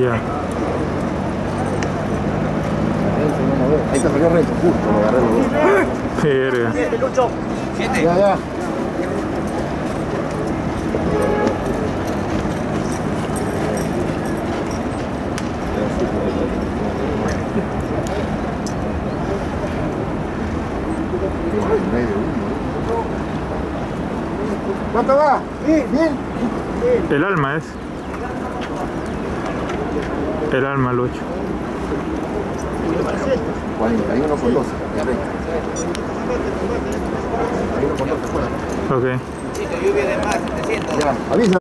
Ya. Ahí te salió Renzo, justo, lo agarré los dos. Verga. Siete, Lucho. Siete. Ya, ya. ¿Cuánto va? Bien, bien. El alma es. El alma el 8. 41 con 12. Ya ven. 41 con 12 fuera. Ok. Chico, lluvia de más, 700. Ya, avisa.